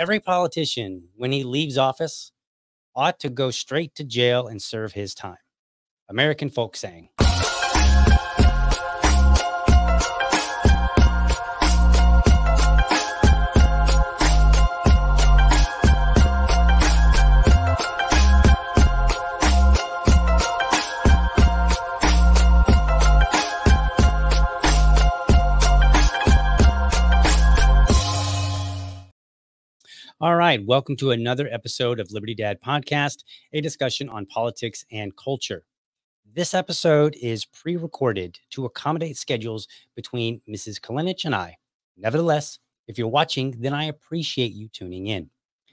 Every politician, when he leaves office, ought to go straight to jail and serve his time. American folk saying. All right. Welcome to another episode of Liberty Dad Podcast, a discussion on politics and culture. This episode is pre recorded to accommodate schedules between Mrs. Kolenich and I. Nevertheless, if you're watching, then I appreciate you tuning in.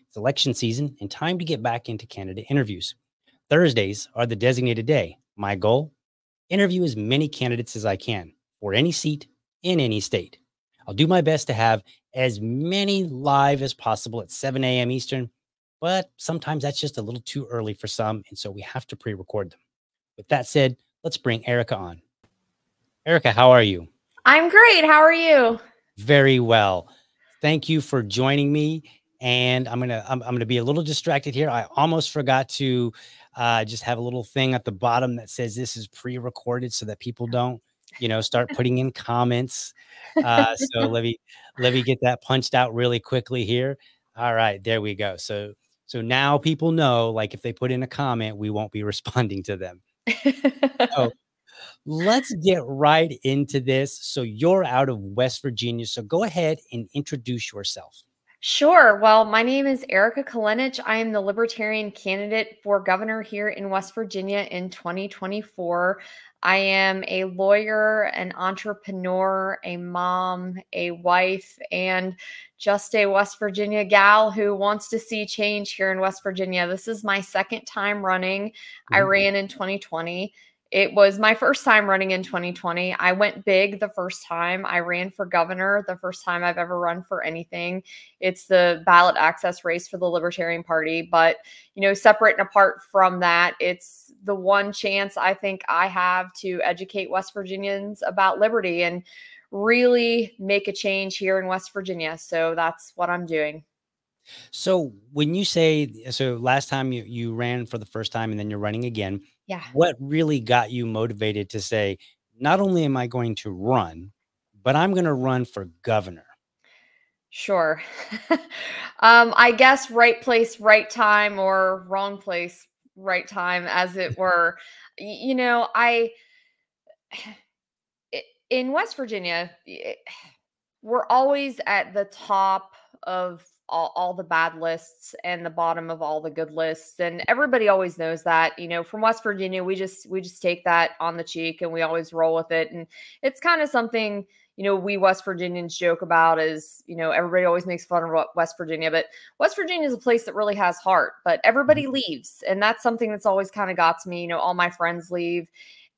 It's election season and time to get back into candidate interviews. Thursdays are the designated day. My goal interview as many candidates as I can for any seat in any state. I'll do my best to have as many live as possible at 7 a.m. Eastern, but sometimes that's just a little too early for some. And so we have to pre record them. With that said, let's bring Erika on. Erika, how are you? I'm great. How are you? Very well. Thank you for joining me. And I'm gonna I'm, I'm gonna be a little distracted here. I almost forgot to uh, just have a little thing at the bottom that says this is pre-recorded so that people don't you know, start putting in comments. Uh, so let me let me get that punched out really quickly here. All right, there we go. So so now people know, like if they put in a comment, we won't be responding to them. so let's get right into this. So you're out of West Virginia. So go ahead and introduce yourself. Sure. Well, my name is Erika Kolenich. I am the Libertarian candidate for governor here in West Virginia in 2024. I am a lawyer, an entrepreneur, a mom, a wife, and just a West Virginia gal who wants to see change here in West Virginia. This is my second time running. Mm-hmm. I ran in 2020. It was my first time running in 2020. I went big the first time. I ran for governor the first time I've ever run for anything. It's the ballot access race for the Libertarian Party. But, you know, separate and apart from that, it's the one chance I think I have to educate West Virginians about liberty and really make a change here in West Virginia. So that's what I'm doing. So when you say so last time you, you ran for the first time and then you're running again, yeah. What really got you motivated to say, not only am I going to run, but I'm going to run for governor? Sure. um, I guess right place, right time, or wrong place, right time, as it were. you know, I, in West Virginia, we're always at the top of all, all the bad lists and the bottom of all the good lists and everybody always knows that you know from west virginia we just we just take that on the cheek and we always roll with it and it's kind of something you know we west virginians joke about is you know everybody always makes fun of west virginia but west virginia is a place that really has heart but everybody mm-hmm. leaves and that's something that's always kind of got to me you know all my friends leave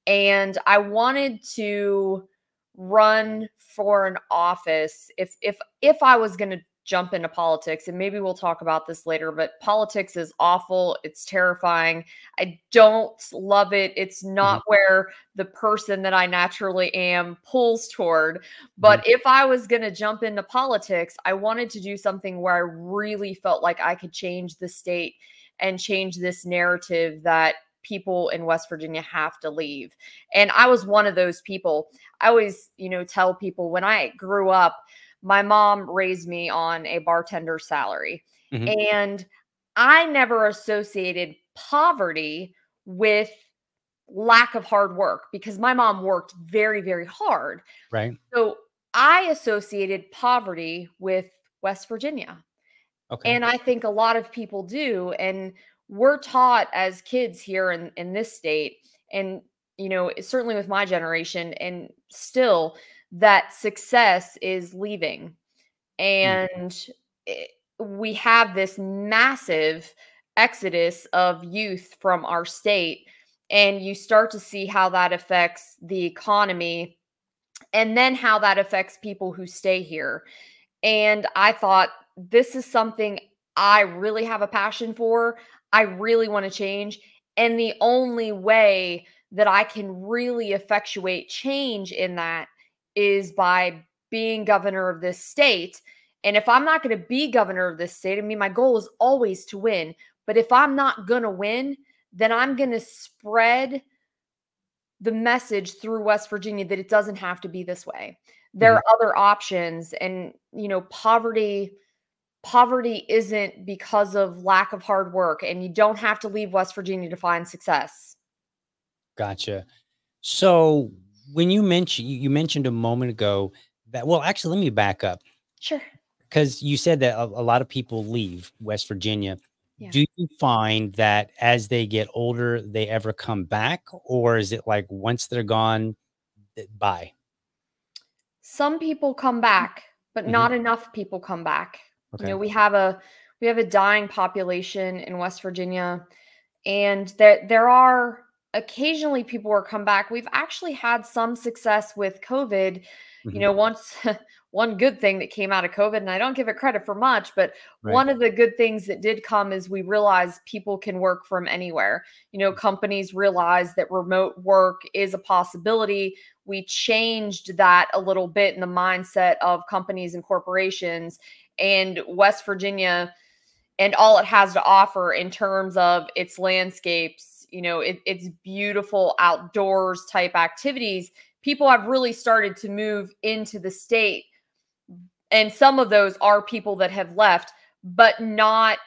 and i wanted to run for an office if if if i was going to jump into politics and maybe we'll talk about this later but politics is awful it's terrifying i don't love it it's not mm-hmm. where the person that i naturally am pulls toward but mm-hmm. if i was going to jump into politics i wanted to do something where i really felt like i could change the state and change this narrative that people in West Virginia have to leave. And I was one of those people. I always, you know, tell people when I grew up, my mom raised me on a bartender salary. Mm-hmm. And I never associated poverty with lack of hard work because my mom worked very, very hard. Right. So I associated poverty with West Virginia. Okay. And I think a lot of people do. And we're taught as kids here in, in this state, and, you know, certainly with my generation, and still that success is leaving. Mm. And mm-hmm. we have this massive exodus of youth from our state. And you start to see how that affects the economy and then how that affects people who stay here. And I thought, this is something I really have a passion for. I really want to change. And the only way that I can really effectuate change in that is by being governor of this state And if I'm not going to be governor of this state, I mean, my goal is always to win. But if I'm not going to win, then I'm going to spread the message through West Virginia that it doesn't have to be this way. There mm-hmm. are other options. And, you know, poverty poverty isn't because of lack of hard work and you don't have to leave West Virginia to find success. Gotcha. So when you mentioned you mentioned a moment ago that well actually let me back up. Sure. Because you said that a, a, lot of people leave West Virginia. Yeah. Do you find that as they get older, they ever come back, or is it like once they're gone, bye? Some people come back, but mm-hmm. not enough people come back. Okay. You know, we have a we have a dying population in West Virginia, and there there are occasionally people will come back. We've actually had some success with COVID. Mm-hmm. You know, once one good thing that came out of COVID, and I don't give it credit for much, but right. one of the good things that did come is we realized people can work from anywhere. You know, companies realized that remote work is a possibility. We changed that a little bit in the mindset of companies and corporations. And West Virginia and all it has to offer in terms of its landscapes you know it, it's beautiful outdoors type activities people have really started to move into the state. And some of those are people that have left but not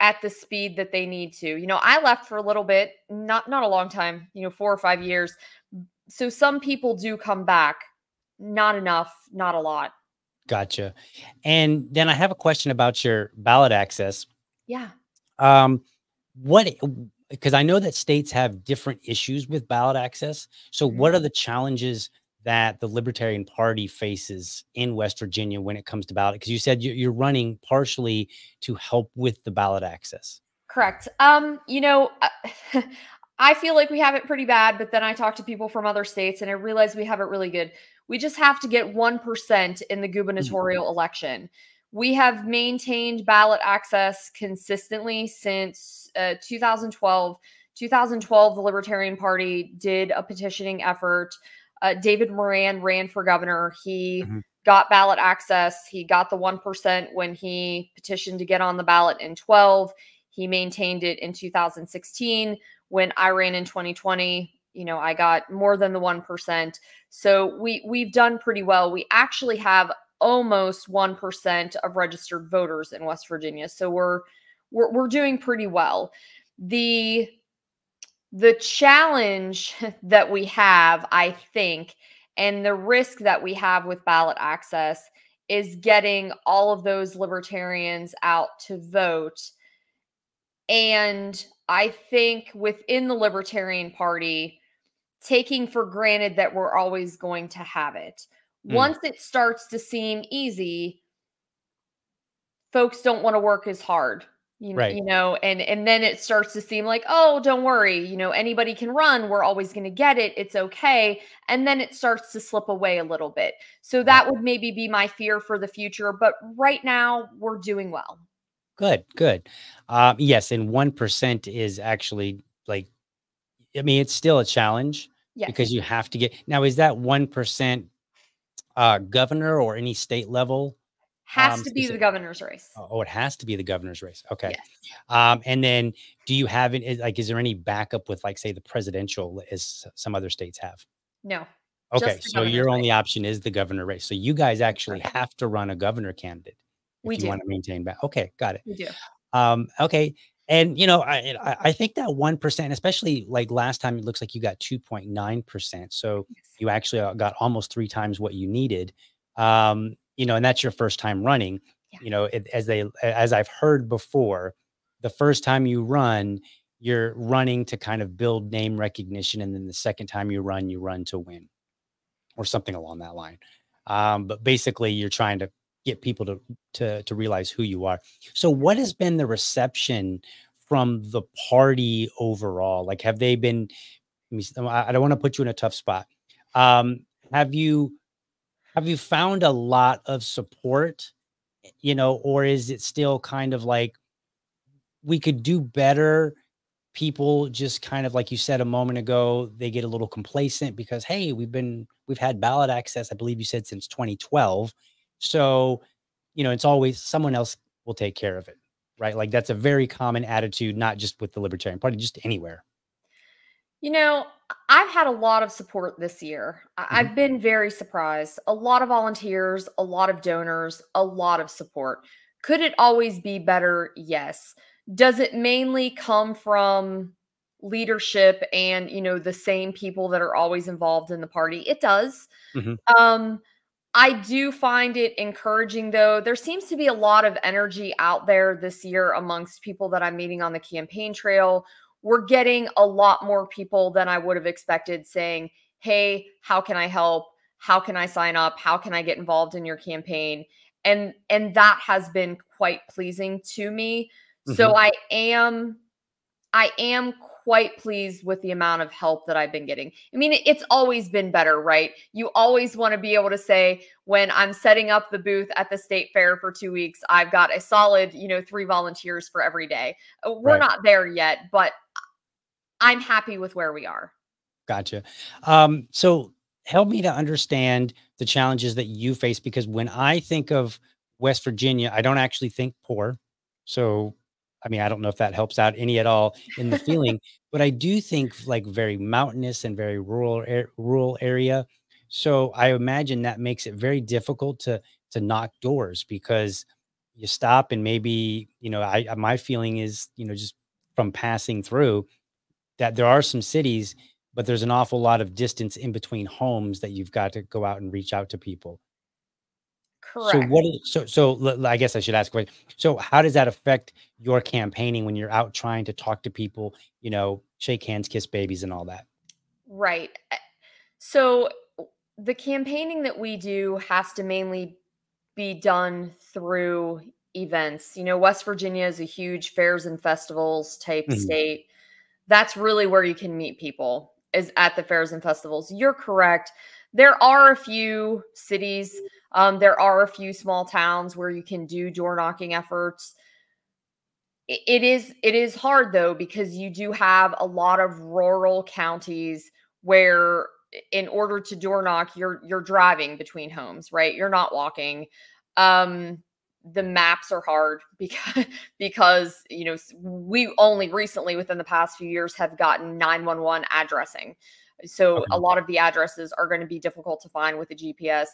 at the speed that they need to. You know i left for a little bit not not a long time you know 4 or 5 years. So some people do come back. Not enough not a lot. Gotcha. And then i have a question about your ballot access. Yeah. Um what because I know that states have different issues with ballot access. So, mm-hmm. what are the challenges that the Libertarian Party faces in West Virginia when it comes to ballot? Because you said you're running partially to help with the ballot access. Correct. Um, you know, I feel like we have it pretty bad, but then I talk to people from other states and I realize we have it really good. We just have to get 1% in the mm-hmm. gubernatorial mm-hmm. election. We have maintained ballot access consistently since uh, 2012. 2012, the Libertarian Party did a petitioning effort. Uh, David Moran ran for governor. He mm-hmm. got ballot access. He got the 1% when he petitioned to get on the ballot in 12. He maintained it in 2016. When I ran in 2020, you know, I got more than the 1%. So we we've done pretty well. We actually have almost 1% of registered voters in West Virginia. So we're we're, we're doing pretty well. The the challenge that we have, I think, and the risk that we have with ballot access is getting all of those libertarians out to vote. And I think within the Libertarian Party, taking for granted that we're always going to have it. Mm. Once it starts to seem easy, folks don't want to work as hard. You, right. you know, and and then it starts to seem like, oh, don't worry, you know, anybody can run. We're always going to get it. It's okay. And then it starts to slip away a little bit. So that would maybe be my fear for the future. But right now, we're doing well. Good, good. Um, yes, and one percent is actually like, I mean, it's still a challenge yes. because you have to get. Now, is that one percent uh, governor or any state level? Has um, to be the governor's race. Oh, oh, it has to be the governor's race. Okay. Yes. Um, and then do you have it like is there any backup with like say the presidential as some other states have? No. Okay. So your race. only option is the governor race. So you guys actually have to run a governor candidate. we do. want to maintain back. Okay, got it. We do. Um, okay. And you know, I I think that one percent, especially like last time, it looks like you got two point nine percent. So you actually uh, got almost three times what you needed. Um, you know, and that's your first time running. Yeah. You know, it, as they as I've heard before, the first time you run, you're running to kind of build name recognition, and then the second time you run, you run to win, or something along that line. Um, but basically, you're trying to get people to to to realize who you are. So what has been the reception from the party overall? Like have they been I don't want to put you in a tough spot. Um have you have you found a lot of support, you know, or is it still kind of like we could do better? People just kind of like you said a moment ago, they get a little complacent because hey, we've been we've had ballot access, I believe you said since 2012 so you know, it's always someone else will take care of it, right? Like that's a very common attitude, not just with the Libertarian Party, just anywhere. You know, I've had a lot of support this year. Mm-hmm. I've been very surprised. A lot of volunteers, a lot of donors, a lot of support. Could it always be better? Yes. Does it mainly come from leadership and, you know, the same people that are always involved in the party? It does. Mhm. Um I do find it encouraging though. There seems to be a lot of energy out there this year amongst people that I'm meeting on the campaign trail we're getting a lot more people than I would have expected saying, Hey, how can I help? How can I sign up? How can I get involved in your campaign? And and that has been quite pleasing to me. So mm-hmm. I am I am quite pleased with the amount of help that I've been getting. I mean, it's always been better, right? You always want to be able to say, when I'm setting up the booth at the state fair for two weeks, I've got a solid, you know, three volunteers for every day. Uh, We're Right. not there yet, but I'm happy with where we are. Gotcha. Um, so help me to understand the challenges that you face because when I think of West Virginia, I don't actually think poor. So, I mean, I don't know if that helps out any at all in the feeling, but I do think like very mountainous and very rural ar- rural area. So I imagine that makes it very difficult to to knock doors because you stop and maybe you know I my feeling is you know just from passing through that there are some cities but there's an awful lot of distance in between homes that you've got to go out and reach out to people. Correct. So what is so so I guess I should ask a question. So how does that affect your campaigning when you're out trying to talk to people, you know, shake hands, kiss babies and all that? Right. Uh, So the campaigning that we do has to mainly be done through events. You know, West Virginia is a huge fairs and festivals type Mhm. state. That's really where you can meet people is at the fairs and festivals. You're correct. There are a few cities, um, there are a few small towns where you can do door knocking efforts. It it is it is hard though because you do have a lot of rural counties where in order to door knock you're you're driving between homes right? You're not walking. Um the maps are hard because because you know we only recently within the past few years have gotten 911 addressing. So Okay. a lot of the addresses are going to be difficult to find with the gps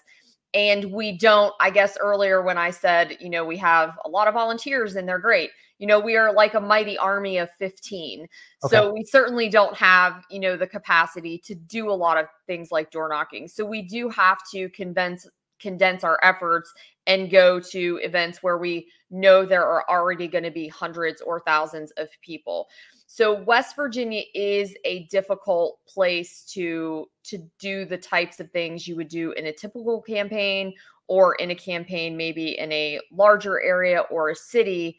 and we don't i guess earlier when i said you know we have a lot of volunteers and they're great you know we are like a mighty army of 15 so we certainly don't have you know the capacity to do a lot of things like door knocking. So we do have to convince condense our efforts and go to events where we know there are already going to be hundreds or thousands of people so west virginia is a difficult place to to do the types of things you would do in a typical campaign or in a campaign maybe in a larger area or a city.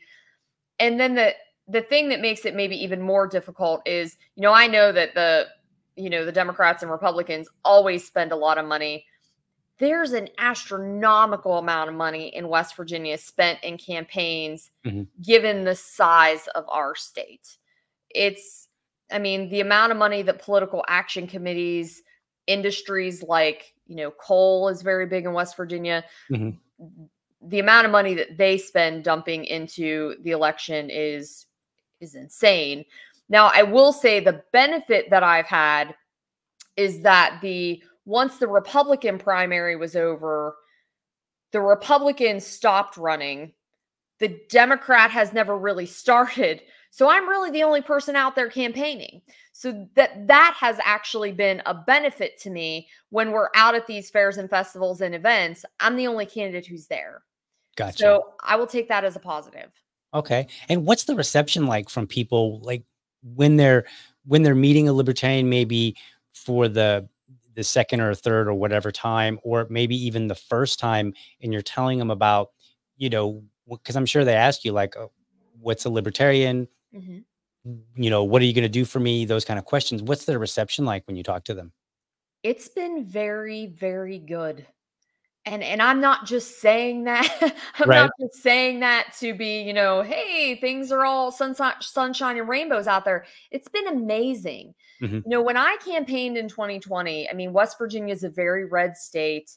And then the the thing that makes it maybe even more difficult is you know i know that the you know the democrats and republicans always spend a lot of money. There's an astronomical amount of money in west virginia spent in campaigns Mhm. given the size of our state it's i mean the amount of money that political action committees industries like you know coal is very big in west virginia Mhm. the amount of money that they spend dumping into the election is is insane. Now, I will say the benefit that I've had is that the once the Republican primary was over, the Republicans stopped running. The Democrat has never really started. So I'm really the only person out there campaigning. So that that has actually been a benefit to me when we're out at these fairs and festivals and events. I'm the only candidate who's there. Gotcha. So I will take that as a positive. Okay. And what's the reception like from people like when they're when they're meeting a libertarian maybe for the the second or third or whatever time or maybe even the first time and you're telling them about, you know, because I'm sure they ask you like oh, what's a libertarian? Mhm. You know, what are you going to do for me? Those kind of questions. What's their reception like when you talk to them? It's been very, very good. And and I'm not just saying that. I'm Right. not just saying that to be, you know, hey, things are all sunshine, sunshine and rainbows out there. It's been amazing. Mhm. You know, when I campaigned in 2020, I mean, West Virginia is a very red state.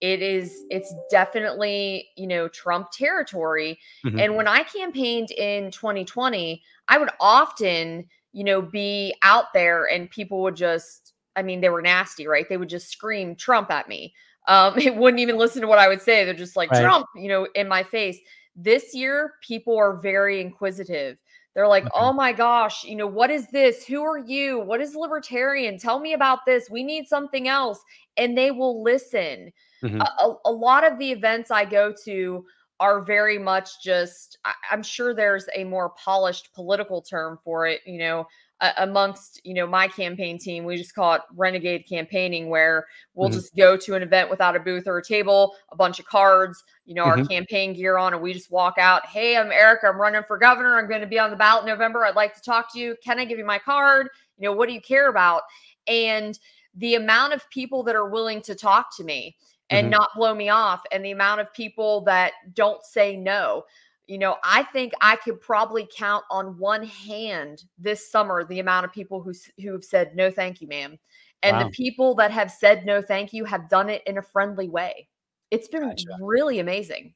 It is it's definitely you know trump territory mm-hmm. and when i campaigned in 2020 i would often you know be out there and people would just i mean they were nasty right? They would just scream trump at me. Um it wouldn't even listen to what i would say. They're just like right. trump you know in my face. This year people are very inquisitive they're like, okay. oh my gosh, you know, what is this? Who are you? What is libertarian? Tell me about this. We need something else. And they will listen. Mm-hmm. A, a, lot of the events I go to are very much just, I, I'm sure there's a more polished political term for it, you know, uh, amongst you know my campaign team we just call it renegade campaigning where we'll mm-hmm. just go to an event without a booth or a table a bunch of cards you know mm-hmm. our campaign gear on and we just walk out hey i'm eric i'm running for governor i'm going to be on the ballot in november i'd like to talk to you can i give you my card you know what do you care about and the amount of people that are willing to talk to me and mm-hmm. not blow me off and the amount of people that don't say no you know i think i could probably count on one hand this summer the amount of people who who have said no thank you ma'am and wow. the people that have said no thank you have done it in a friendly way it's been gotcha. really amazing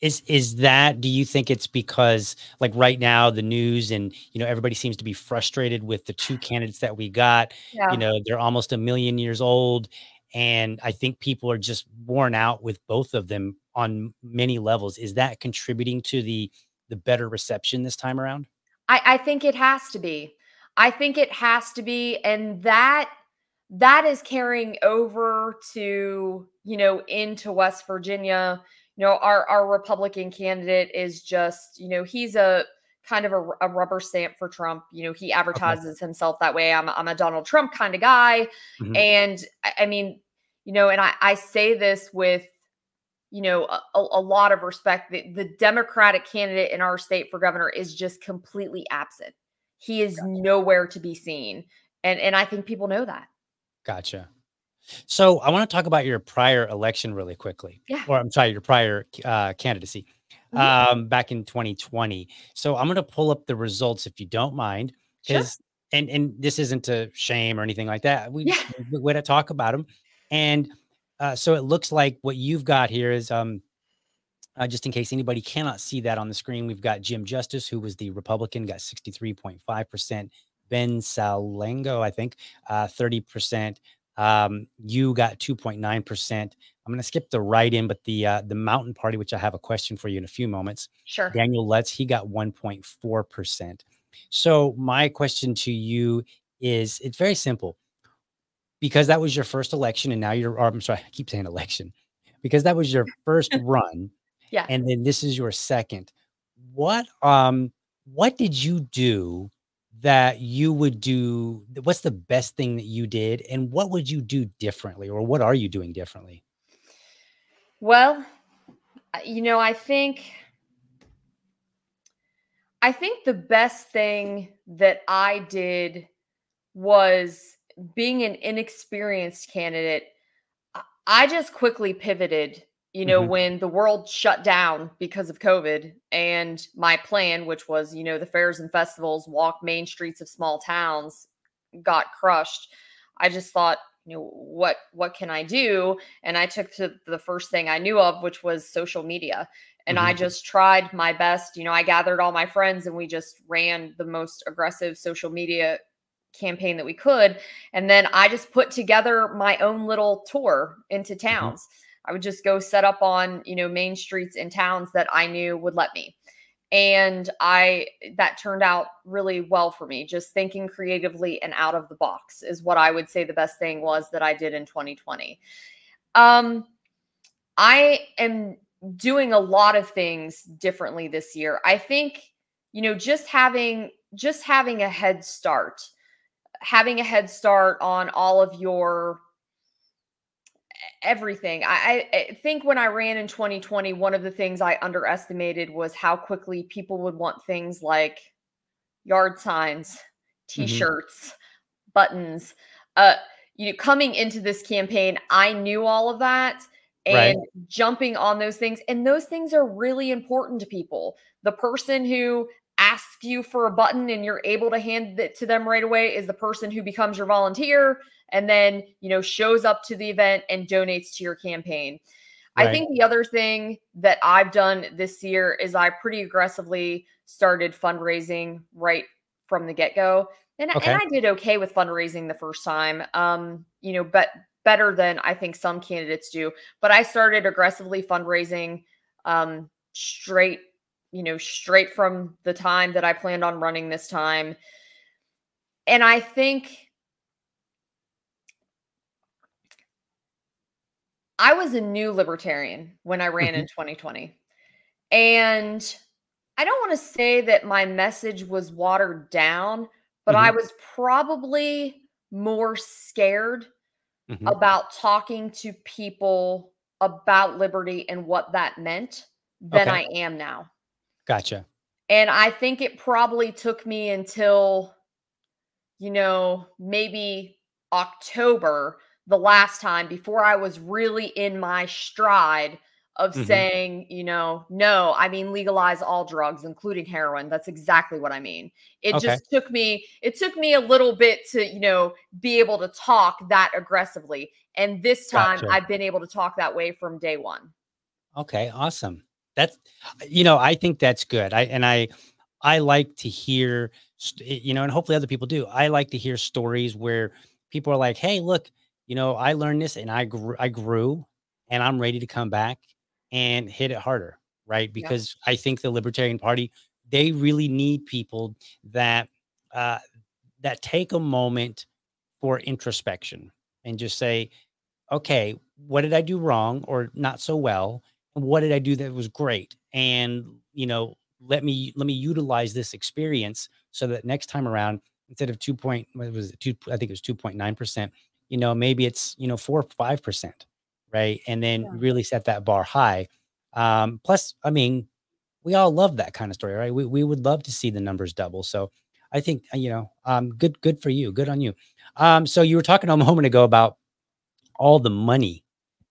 is is that do you think it's because like right now the news and you know everybody seems to be frustrated with the two candidates that we got yeah. you know they're almost a million years old and I think people are just worn out with both of them on many levels. Is that contributing to the the better reception this time around? I, I think it has to be. I think it has to be, and that that is carrying over to you know into West Virginia. You know, our our Republican candidate is just you know he's a kind of a, a, rubber stamp for Trump. You know, he advertises okay. himself that way. I'm, I'm a Donald Trump kind of guy. Mm-hmm. And I mean, you know, and I, I say this with, you know, a, a lot of respect. The, the Democratic candidate in our state for governor is just completely absent. He is gotcha. nowhere to be seen. And, and I think people know that. Gotcha. So I want to talk about your prior election really quickly. Yeah. Or I'm sorry, your prior uh, candidacy um, back in 2020. So I'm going to pull up the results if you don't mind, because sure. and and this isn't to shame or anything like that. We yeah. we, we to talk about them, and uh, so it looks like what you've got here is um. Uh, just in case anybody cannot see that on the screen, we've got Jim Justice, who was the Republican, got 63.5%. Ben Salango, I think, uh, 30%. Um, you got 2.9%. I'm going to skip the right in, but the uh, the Mountain Party, which I have a question for you in a few moments. Sure. Daniel Lutz, he got 1.4 percent. So my question to you is, it's very simple, because that was your first election, and now you're. I'm sorry, I keep saying election, because that was your first run. Yeah. And then this is your second. What um what did you do that you would do? What's the best thing that you did, and what would you do differently, or what are you doing differently? Well, you know, I think I think the best thing that I did was being an inexperienced candidate. I just quickly pivoted, you know, mm-hmm. when the world shut down because of COVID and my plan, which was, you know, the fairs and festivals, walk main streets of small towns, got crushed. I just thought, you know what what can i do and i took to the first thing i knew of which was social media and mm-hmm. i just tried my best you know i gathered all my friends and we just ran the most aggressive social media campaign that we could and then i just put together my own little tour into mm-hmm. towns mm-hmm. i would just go set up on you know main streets in towns that i knew would let me and i that turned out really well for me just thinking creatively and out of the box is what i would say the best thing was that i did in 2020 um i am doing a lot of things differently this year i think you know just having just having a head start having a head start on all of your everything. I, I, think when I ran in 2020, one of the things I underestimated was how quickly people would want things like yard signs, mm-hmm. t-shirts, mm-hmm. buttons. Uh, you know, coming into this campaign, I knew all of that and right. jumping on those things. And those things are really important to people. The person who asks you for a button and you're able to hand it to them right away is the person who becomes your volunteer and then, you know, shows up to the event and donates to your campaign. Right. I think the other thing that I've done this year is I pretty aggressively started fundraising right from the get go. And, okay. and I did okay with fundraising the first time. Um, you know, but better than I think some candidates do. But I started aggressively fundraising um, straight, you know, straight from the time that I planned on running this time. And I think I was a new libertarian when I ran in 2020. Mm-hmm. And I don't want to say that my message was watered down, but mm-hmm. I was probably more scared mm-hmm. about talking to people about liberty and what that meant than okay. I am now. Gotcha. And I think it probably took me until, you know, maybe October the last time before I was really in my stride of mm-hmm. saying, you know, no, I mean legalize all drugs, including heroin. That's exactly what I mean. It okay. just took me, it took me a little bit to, you know, be able to talk that aggressively. And this time gotcha. I've been able to talk that way from day one. Okay, awesome. That's you know, I think that's good. I and I I like to hear you know, and hopefully other people do. I like to hear stories where people are like, "Hey, look, you know, I learned this and I grew I grew and I'm ready to come back and hit it harder, right? Because yeah. I think the Libertarian Party they really need people that uh, that take a moment for introspection and just say, okay, what did I do wrong or not so well? What did I do that was great? And you know, let me let me utilize this experience so that next time around, instead of two point, what was it two? I think it was two point nine percent. You know, maybe it's you know four or five percent right? And then yeah. really set that bar high. Um, plus, I mean, we all love that kind of story, right? We we would love to see the numbers double. So I think uh, you know, um, good good for you, good on you. Um, so you were talking a moment ago about all the money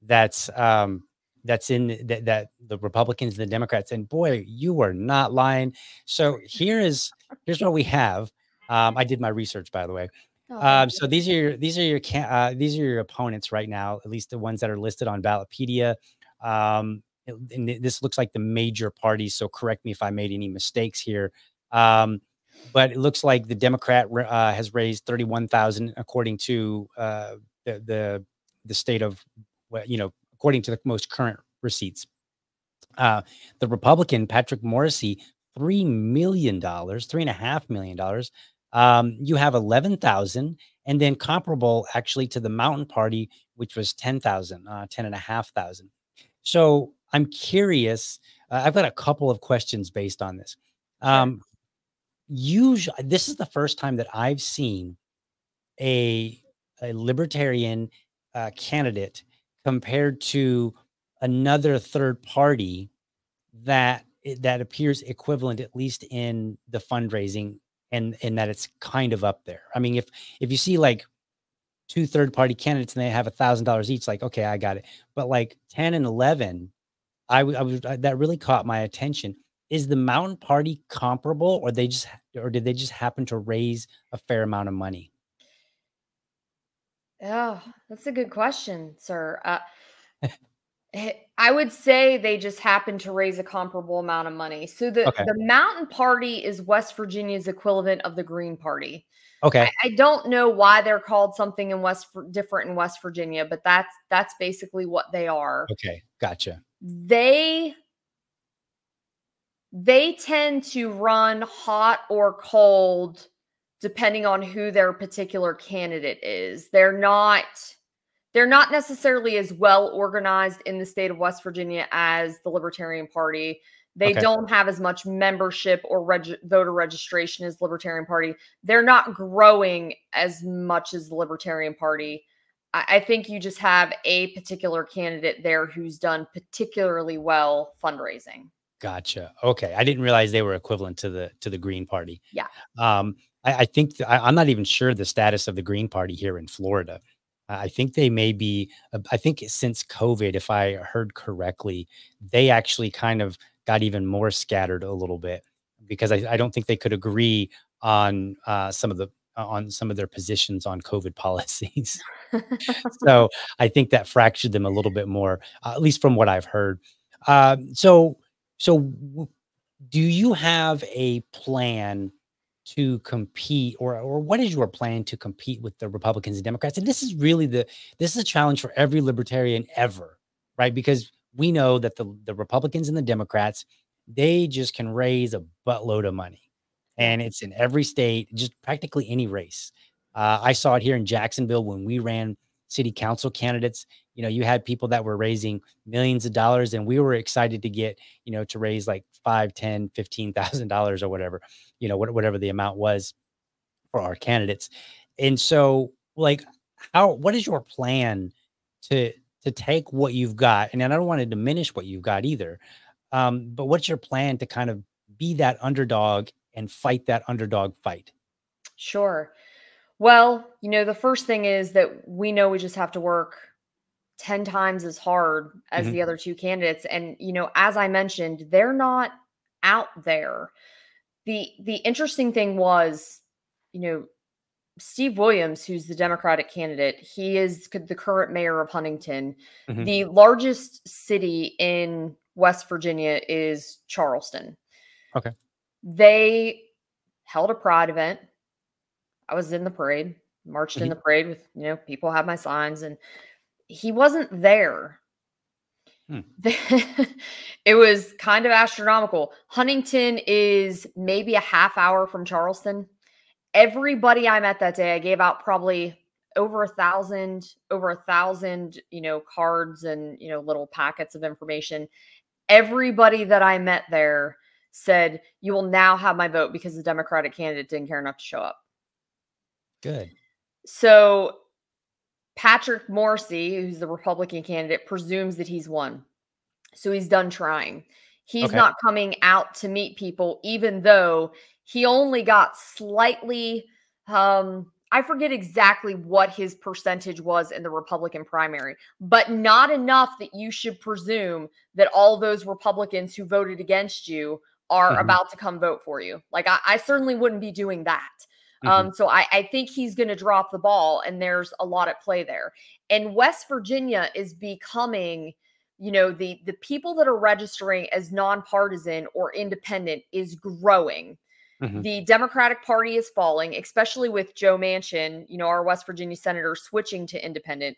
that's um that's in that that the Republicans and the Democrats, and boy, you are not lying. So here is here's what we have. Um, I did my research, by the way. Oh, um, so these are your these are your uh, these are your opponents right now, at least the ones that are listed on Ballotpedia. Um, and this looks like the major parties. So correct me if I made any mistakes here. Um, but it looks like the Democrat uh, has raised thirty-one thousand, according to uh, the, the the state of, you know, according to the most current receipts. Uh, the Republican Patrick Morrisey, three million dollars, three and a half million dollars. Um, you have 11,000 and then comparable actually to the mountain party, which was 10,000, uh, 10 and a half thousand. So I'm curious. Uh, I've got a couple of questions based on this. Um, usually, this is the first time that I've seen a, a libertarian uh, candidate compared to another third party that eh, that appears equivalent at least in the fundraising and and that it's kind of up there. I mean, if if you see like two third party candidates and they have a thousand dollars each, like okay, I got it. But like ten and eleven, I, I was that really caught my attention. Is the Mountain Party comparable, or they just or did they just happen to raise a fair amount of money? Oh, that's a good question, sir. Uh, Eh, I would say they just happened to raise a comparable amount of money. So the okay. the Mountain Party is West Virginia's equivalent of the Green Party. Okay. I, I don't know why they're called something in West different in West Virginia, but that's that's basically what they are. Okay, gotcha. They they tend to run hot or cold depending on who their particular candidate is. They're not they're not necessarily as well organized in the state of West Virginia as the Libertarian Party. They okay. don't have as much membership or reg- voter registration as Libertarian Party. They're not growing as much as the Libertarian Party. I, I think you just have a particular candidate there who's done particularly well fundraising. Gotcha. Okay, I didn't realize they were equivalent to the to the Green Party. Yeah. Um, I, I think th- I, I'm not even sure the status of the Green Party here in Florida. I think they may be, uh, I think since COVID, if I heard correctly, they actually kind of got even more scattered a little bit because I, I don't think they could agree on uh, some of the uh, on some of their positions on COVID policies. so I think that fractured them a little bit more, uh, at least from what I've heard. Um, so, so do you have a plan to compete, or or what is your plan to compete with the Republicans and Democrats? And this is really the this is a challenge for every libertarian ever, right? Because we know that the the Republicans and the Democrats they just can raise a buttload of money and it's in every state, just practically any race. Uh, I saw it here in Jacksonville when we ran city council candidates. You know, you had people that were raising millions of dollars, and we were excited to get, you know, to raise like five, ten, fifteen thousand dollars or whatever, you know, whatever the amount was for our candidates. And so, like, how what is your plan to to take what you've got? And I don't want to diminish what you've got either. Um, but what's your plan to kind of be that underdog and fight that underdog fight? Sure. Well, you know, the first thing is that we know we just have to work 10 times as hard as mm-hmm. the other two candidates and you know, as I mentioned, they're not out there. The the interesting thing was, you know, Steve Williams, who's the Democratic candidate, he is the current mayor of Huntington. Mm-hmm. The largest city in West Virginia is Charleston. Okay. They held a pride event. I was in the parade, marched in mm-hmm. the parade with, you know, people have my signs, and he wasn't there. Hmm. it was kind of astronomical. Huntington is maybe a half hour from Charleston. Everybody I met that day, I gave out probably over a thousand, over a thousand, you know, cards and, you know, little packets of information. Everybody that I met there said, You will now have my vote because the Democratic candidate didn't care enough to show up. Good. So Patrick Morrisey, who's the Republican candidate, presumes that he's won. So he's done trying. He's okay. not coming out to meet people, even though he only got slightly um I forget exactly what his percentage was in the Republican primary, but not enough that you should presume that all those Republicans who voted against you are mm-hmm. about to come vote for you. Like I, I certainly wouldn't be doing that. Mm-hmm. Um, so I, I think he's going to drop the ball, and there's a lot at play there. And West Virginia is becoming, you know, the the people that are registering as nonpartisan or independent is growing. Mm-hmm. The Democratic Party is falling, especially with Joe Manchin, you know, our West Virginia senator switching to independent.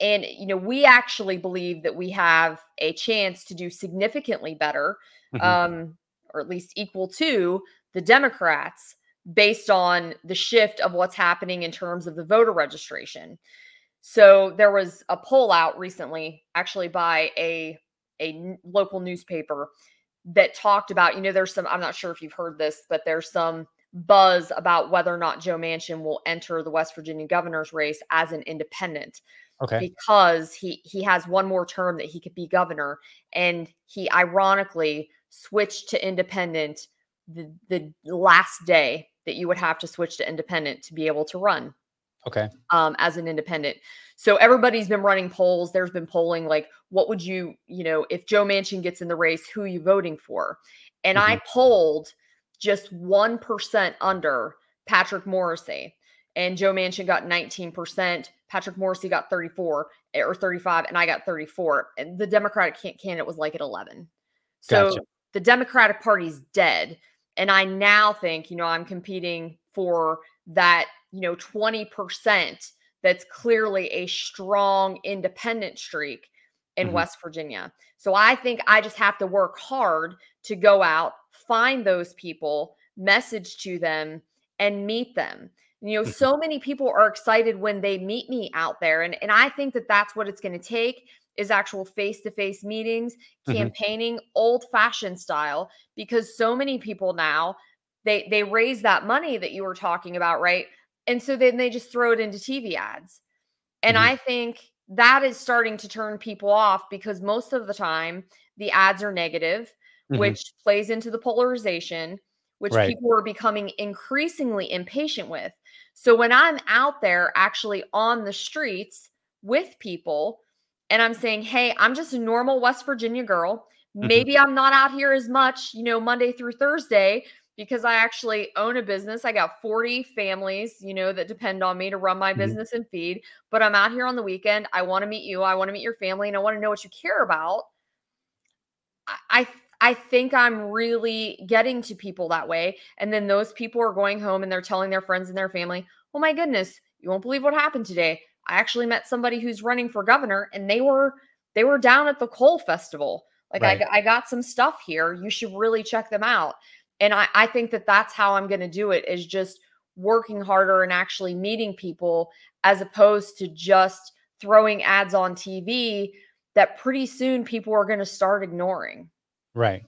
And, you know, we actually believe that we have a chance to do significantly better mm-hmm. um, or at least equal to the Democrats based on the shift of what's happening in terms of the voter registration. So there was a poll out recently, actually by a a local newspaper that talked about, you know, there's some, I'm not sure if you've heard this, but there's some buzz about whether or not Joe Manchin will enter the West Virginia governor's race as an independent. Okay. Because he he has one more term that he could be governor and he ironically switched to independent the, the last day that you would have to switch to independent to be able to run. Okay. Um, as an independent. So everybody's been running polls. There's been polling like, what would you, you know, if Joe Manchin gets in the race, who are you voting for? And mm-hmm. I polled just 1% under Patrick Morrisey. And Joe Manchin got 19%. Patrick Morrisey got 34 eh, or 35, and I got 34. And the Democratic candidate was like at 11. So gotcha the Democratic Party's dead. And I now think, you know, I'm competing for that, you know, 20% that's clearly a strong independent streak in mm-hmm. West Virginia. So I think I just have to work hard to go out, find those people, message to them, and meet them. You know, mm-hmm. so many people are excited when they meet me out there. And, and I think that that's what it's going to take is actual face-to-face meetings, mm-hmm. campaigning mm-hmm. old-fashioned style because so many people now they they raise that money that you were talking about, right? And so then they just throw it into TV ads. And mm-hmm. I think that is starting to turn people off because most of the time the ads are negative, mm-hmm. which plays into the polarization, which right. people are becoming increasingly impatient with. So when I'm out there actually on the streets with people, and I'm saying, hey, I'm just a normal West Virginia girl. Mm-hmm. Maybe mm-hmm. I'm not out here as much, you know, Monday through Thursday, because I actually own a business. I got 40 families, you know, that depend on me to run my Mhm. business and feed. But I'm out here on the weekend. I want to meet you. I want to meet your family and I want to know what you care about. I I think I'm really getting to people that way. And then those people are going home and they're telling their friends and their family, "Oh my goodness, you won't believe what happened today. I actually met somebody who's running for governor and they were they were down at the coal festival. Like I, Right. got- I got some stuff here. You should really check them out." And I I think that that's how I'm going to do it is just working harder and actually meeting people as opposed to just throwing ads on TV that pretty soon people are going to start ignoring. Right.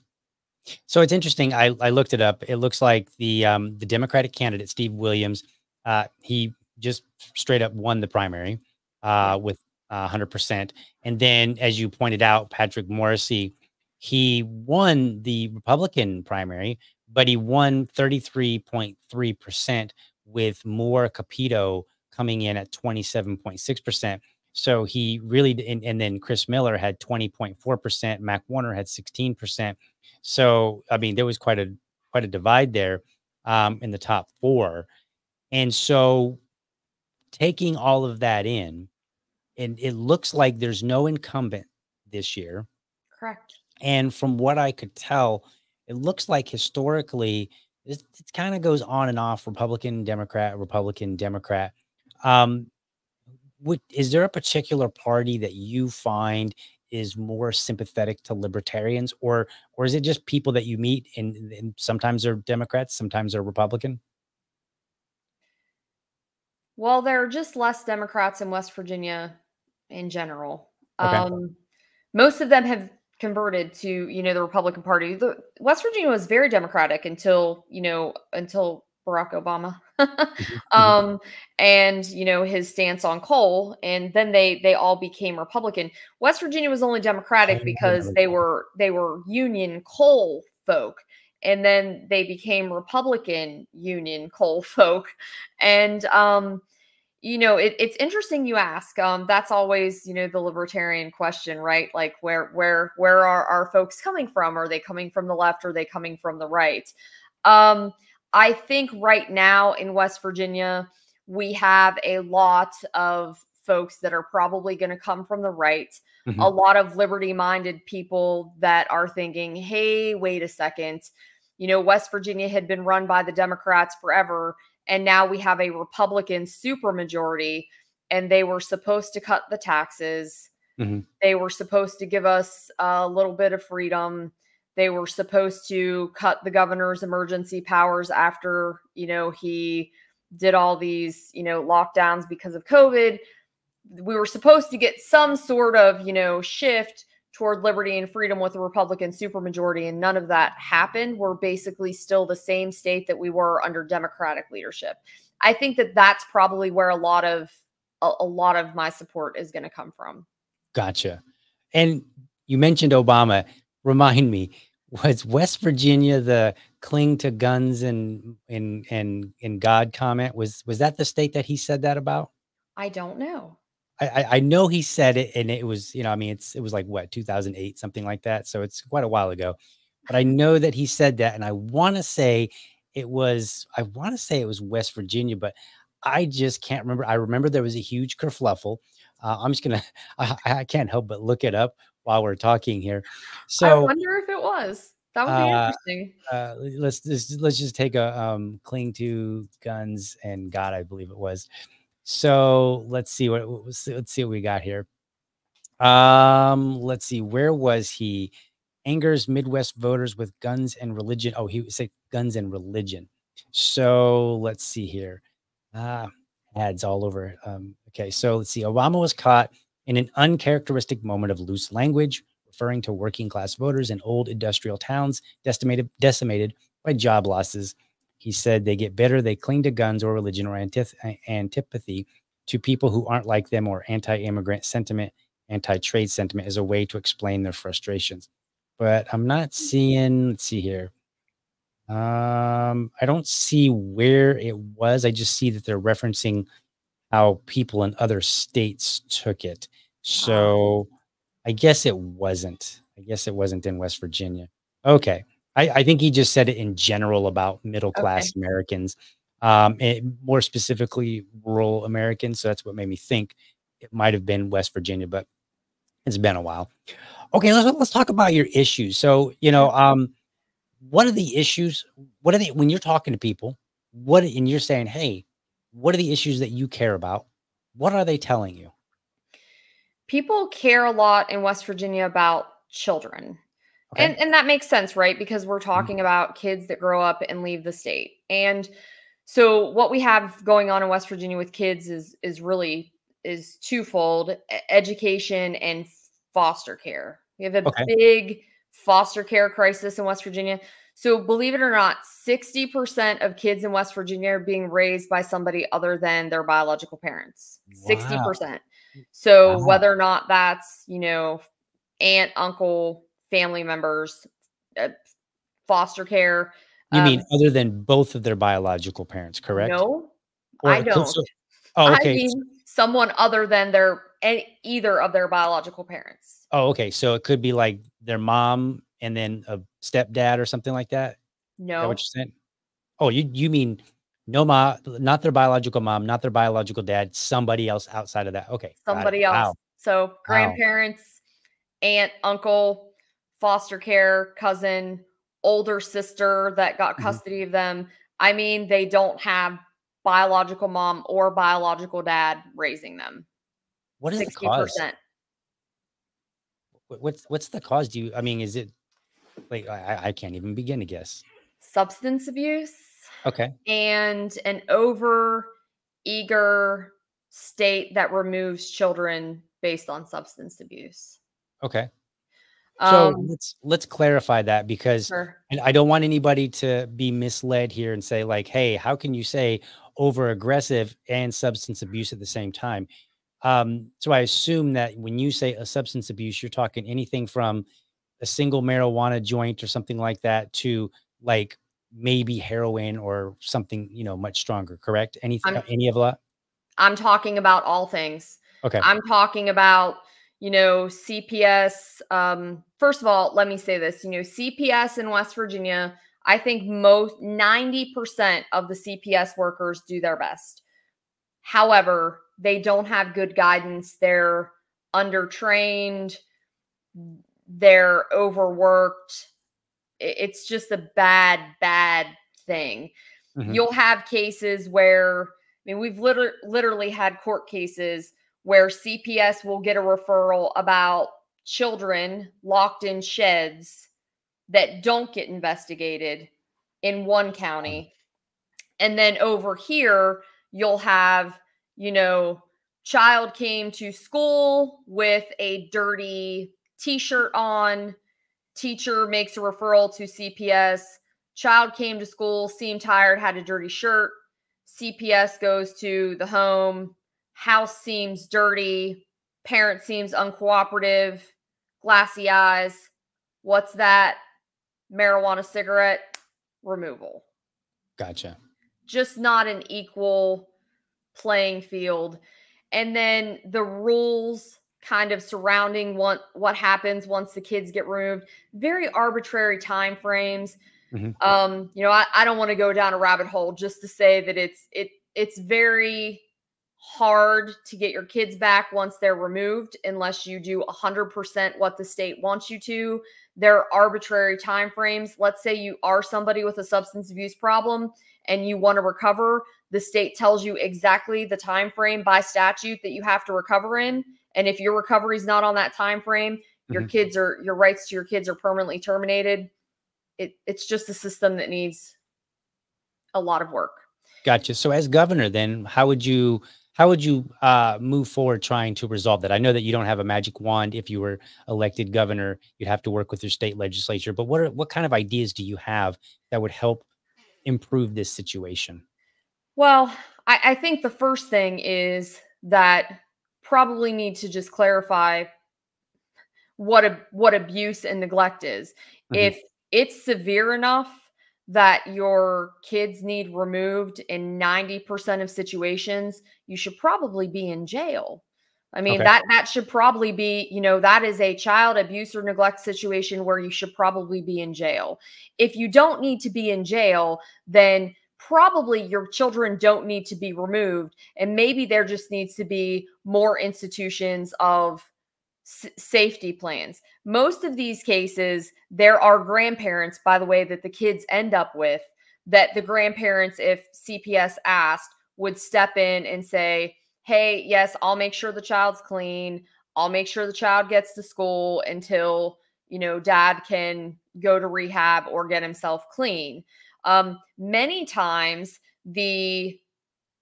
So it's interesting. I, I looked it up. It looks like the um, the Democratic candidate Steve Williams, uh, he just straight up won the primary uh, with uh, 100%. And then, as you pointed out, Patrick Morrisey, he won the Republican primary, but he won 33.3% with Moore Capito coming in at 27.6%. So he really, and, and then Chris Miller had 20.4%, Mac Warner had 16%. So, I mean, there was quite a, quite a divide there um, in the top four. And so taking all of that in, and it looks like there's no incumbent this year. Correct. And from what I could tell, it looks like historically it, it kind of goes on and off Republican, Democrat, Republican, Democrat. Um, would, is there a particular party that you find is more sympathetic to libertarians, or or is it just people that you meet and, and sometimes they're Democrats, sometimes they're Republican? Well, there are just less Democrats in West Virginia in general. Okay. Um, most of them have converted to, you know, the Republican Party. The West Virginia was very Democratic until, you know, until Barack Obama. um, and you know his stance on coal, and then they they all became Republican. West Virginia was only Democratic because they were they were Union coal folk, and then they became Republican Union coal folk, and um, you know it, it's interesting you ask. Um, that's always you know the libertarian question, right? Like where where where are our folks coming from? Are they coming from the left? Are they coming from the right? Um, I think right now in West Virginia, we have a lot of folks that are probably going to come from the right, Mhm. a lot of liberty minded people that are thinking, hey, wait a second. You know, West Virginia had been run by the Democrats forever, and now we have a Republican supermajority, and they were supposed to cut the taxes. Mhm. They were supposed to give us a little bit of freedom they were supposed to cut the governor's emergency powers after you know he did all these you know lockdowns because of covid we were supposed to get some sort of you know shift toward liberty and freedom with a republican supermajority and none of that happened we're basically still the same state that we were under democratic leadership i think that that's probably where a lot of a, a lot of my support is going to come from Gotcha. And you mentioned Obama. Remind me, was West Virginia the cling to guns and and and and God comment? Was was that the state that he said that about? i don't know I, I know he said it, and it was you know I mean it's it was like what 2008 something like that. So it's quite a while ago, but I know that he said that, and I want to say it was I want to say it was West Virginia, but I just can't remember. I remember there was a huge kerfluffle. Uh, I'm just gonna I, I can't help but look it up while we're talking here. So I wonder if it was that would be uh, interesting uh, let's just let's just take a um, cling to guns and God, I believe it was. So let's see what let's see what we got here. Um, let's see, where was he? Angers Midwest voters with guns and religion. Oh, he said guns and religion. So let's see here. Ah, ads all over. Um, okay, so let's see. Obama was caught in an uncharacteristic moment of loose language, referring to working class voters in old industrial towns decimated decimated by job losses. He said they get bitter, they cling to guns or religion or antith- antipathy to people who aren't like them or anti-immigrant sentiment, anti-trade sentiment as a way to explain their frustrations. But I'm not seeing, let's see here. Um, I don't see where it was. I just see that they're referencing how people in other states took it. So I guess it wasn't. I guess it wasn't in West Virginia. Okay. I, I think he just said it in general about middle class Okay. Americans, um, and more specifically rural Americans. So that's what made me think it might have been West Virginia, but it's been a while. Okay, let's let's talk about your issues. So you know, um, what are the issues? What are the when you're talking to people? What and you're saying, hey, what are the issues that you care about? What are they telling you? People care a lot in West Virginia about children. Okay. And and that makes sense, right? Because we're mm-hmm. talking about kids that grow up and leave the state. And so what we have going on in West Virginia with kids is is really is twofold, education and foster care. We have a Okay. big foster care crisis in West Virginia. So believe it or not, 60% of kids in West Virginia are being raised by somebody other than their biological parents. 60%. So Wow. whether or not that's, you know, aunt, uncle, family members, uh, foster care. You mean um, other than both of their biological parents, correct? No, Or I don't. oh, I okay. mean someone other than their any, either of their biological parents. Oh, okay. So it could be like their mom and then a stepdad or something like that No, what you're saying? Oh, you you mean no mom, not their biological mom, not their biological dad, somebody else outside of that. Okay. somebody else. Wow. So grandparents, aunt, uncle, foster care, cousin, older sister that got Mhm. custody of them. I mean, they don't have biological mom or biological dad raising them. What is the Sixty cause? What's what's the cause? Do you I mean, is it like I, I- I can't even begin to guess. Substance abuse Okay. and an over eager state that removes children based on substance abuse. Okay. So Um, let's let's clarify that because sure. And I don't want anybody to be misled here and say, like, hey, how can you say over aggressive and substance abuse at the same time? Um, so I assume that when you say a substance abuse, you're talking anything from a single marijuana joint or something like that to like maybe heroin or something, you know, much stronger, correct? Anything, I'm- any of that? I'm talking about all things. Okay. I'm talking about, you know, CPS. Um, first of all, let me say this, you know, CPS in West Virginia, I think most 90% of the CPS workers do their best. However, they don't have good guidance. They're undertrained, they're overworked. It's just a bad, bad thing. Mhm. You'll have cases where, I mean, we've liter- literally had court cases where CPS will get a referral about children locked in sheds that don't get investigated in one county. Mm. And then over here, you'll have, you know, child came to school with a dirty t shirt on, teacher makes a referral to CPS. Child came to school, seemed tired, had a dirty shirt. CPS goes to the home. House seems dirty. Parent seems uncooperative. Glassy eyes. What's that? Marijuana cigarette removal. Gotcha. Just not an equal playing field. And then the rules kind of surrounding what what happens once the kids get removed very arbitrary time frames Mhm. um you know i, I don't want to go down a rabbit hole just to say that it's it it's very hard to get your kids back once they're removed unless you do 100% what the state wants you to. There are arbitrary time frames let's say you are somebody with a substance abuse problem and you want to recover. The state tells you exactly the time frame by statute that you have to recover in. And if your recovery is not on that time frame your Mhm. kids are your rights to your kids are permanently terminated. It, it's just a system that needs a lot of work. Gotcha. So as governor, then how would you how would you uh, move forward trying to resolve that? I know that you don't have a magic wand. If you were elected governor, you'd have to work with your state legislature. But what are what kind of ideas do you have that would help improve this situation? Well, I, I think the first thing is that probably need to just clarify what a, what abuse and neglect is. Mhm. If it's severe enough that your kids need removed in 90% of situations, you should probably be in jail. I mean, Okay. that that should probably be, you know, that is a child abuse or neglect situation where you should probably be in jail. If you don't need to be in jail, then probably your children don't need to be removed and maybe there just needs to be more institutions of safety plans. Most of these cases, there are grandparents, by the way, that the kids end up with, that the grandparents, if CPS asked, would step in and say, Hey, yes, I'll make sure the child's clean. I'll make sure the child gets to school until, you know, dad can go to rehab or get himself clean. Um, many times, the,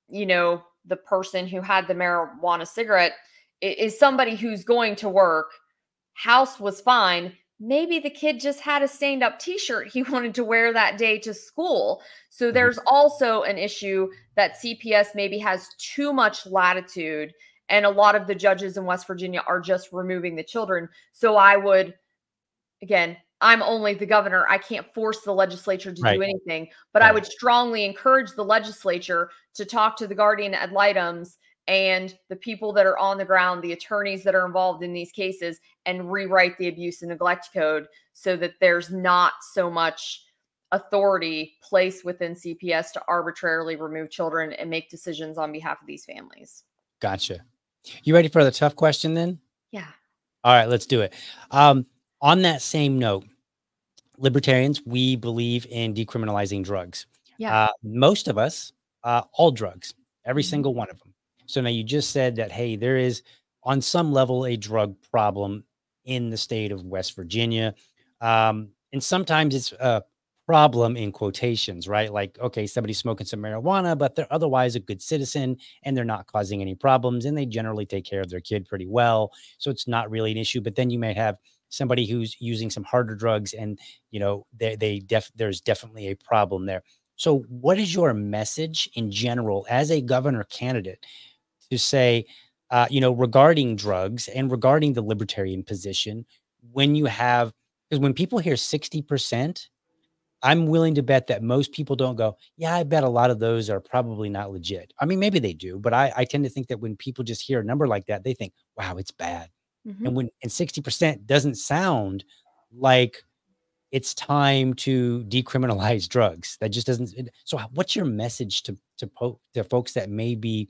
you know, the person who had the marijuana cigarette is somebody who's going to work. House was fine. Maybe the kid just had a stained up t shirt he wanted to wear that day to school. So mm-hmm. there's also an issue that CPS maybe has too much latitude. And a lot of the judges in West Virginia are just removing the children. So I would, again, I'm only the governor. I can't force the legislature to Right. do anything, but I would strongly encourage the legislature to talk to the guardian ad litems and the people that are on the ground, the attorneys that are involved in these cases, and rewrite the abuse and neglect code so that there's not so much authority placed within CPS to arbitrarily remove children and make decisions on behalf of these families. Gotcha. You ready for the tough question then? Yeah. All right, let's do it. Um, on that same note, libertarians, we believe in decriminalizing drugs. Yeah. Uh, most of us, uh, all drugs, every Mhm. single one of them. So now you just said that, hey, there is on some level a drug problem in the state of West Virginia. Um, and sometimes it's a problem in quotations, right? Like, okay, somebody's smoking some marijuana, but they're otherwise a good citizen and they're not causing any problems and they generally take care of their kid pretty well. So it's not really an issue. But then you may have somebody who's using some harder drugs and, you know, they, they def there's definitely a problem there. So, what is your message in general as a governor candidate to say, uh, you know, regarding drugs and regarding the libertarian position when you have, because when people hear 60%, I'm willing to bet that most people don't go, yeah, I bet a lot of those are probably not legit. I mean, maybe they do, but I, I tend to think that when people just hear a number like that, they think, wow, it's bad. Mhm. And when and 60% doesn't sound like it's time to decriminalize drugs. That just doesn't. So, what's your message to to to folks that may be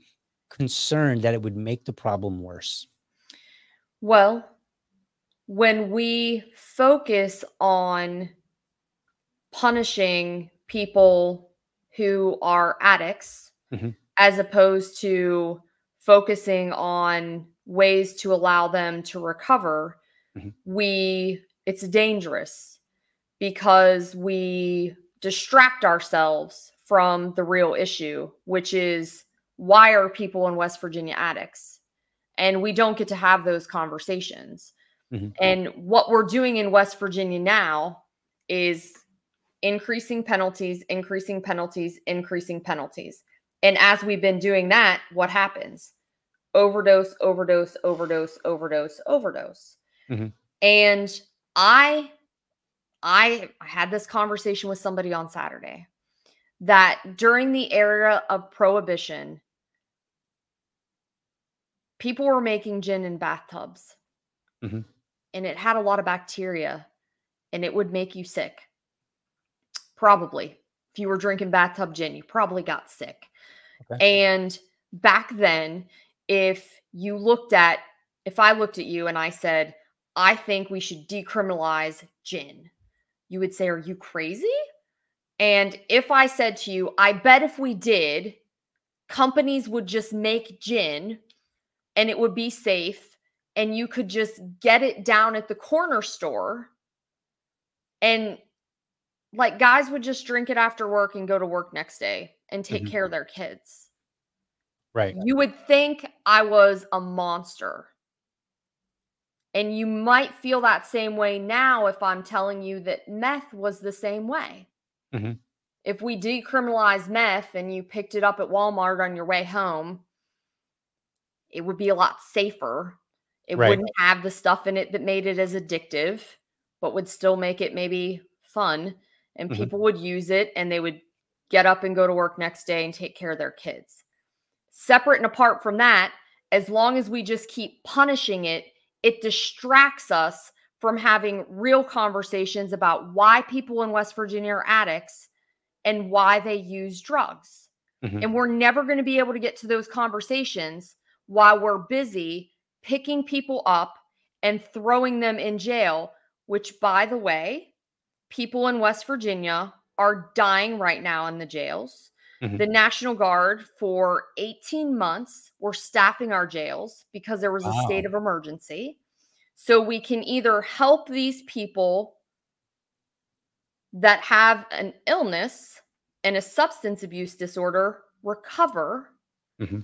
concerned that it would make the problem worse? Well, when we focus on punishing people who are addicts Mhm. as opposed to focusing on ways to allow them to recover, Mhm. we it's dangerous because we distract ourselves from the real issue, which is why are people in West Virginia addicts? And we don't get to have those conversations. Mhm. And what we're doing in West Virginia now is increasing penalties, increasing penalties, increasing penalties. And as we've been doing that, what happens? Overdose, overdose, overdose, overdose, overdose. Mhm. And I I had this conversation with somebody on Saturday that during the era of prohibition, people were making gin in bathtubs. Mhm. And it had a lot of bacteria and it would make you sick. Probably. If you were drinking bathtub gin, you probably got sick. Okay. And back then, if you looked at, if I looked at you and I said, I think we should decriminalize gin, you would say, Are you crazy? And if I said to you, I bet if we did, companies would just make gin and it would be safe and you could just get it down at the corner store and like guys would just drink it after work and go to work next day and take Mhm. care of their kids. Right. You would think I was a monster. And you might feel that same way now if I'm telling you that meth was the same way. Mhm. If we decriminalize meth and you picked it up at Walmart on your way home, it would be a lot safer. It Right. wouldn't have the stuff in it that made it as addictive, but would still make it maybe fun. And Mhm. people would use it and they would get up and go to work next day and take care of their kids. Separate and apart from that, as long as we just keep punishing it, it distracts us from having real conversations about why people in West Virginia are addicts and why they use drugs. Mm-hmm. And we're never going to be able to get to those conversations while we're busy picking people up and throwing them in jail, which, by the way, people in West Virginia are dying right now in the jails. Mm-hmm. The National Guard, for 18 months, were staffing our jails because there was a state of emergency. So we can either help these people that have an illness and a substance abuse disorder recover, mm-hmm.